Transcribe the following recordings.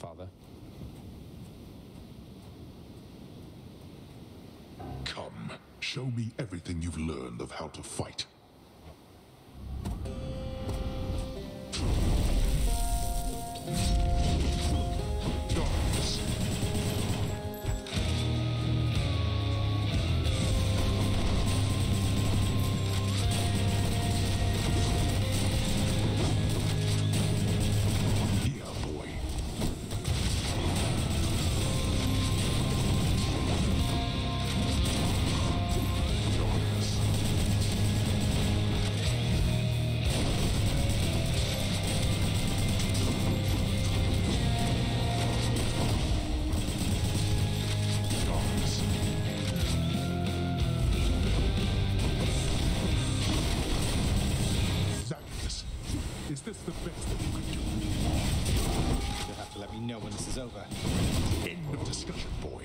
Father. Come, show me everything you've learned of how to fight. This the best that you could do? You'll have to let me know when this is over. End of discussion, boy.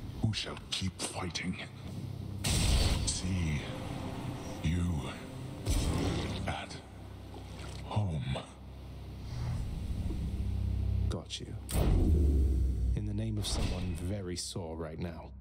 who shall keep fighting. See you at home. Got you. In the name of someone very sore right now.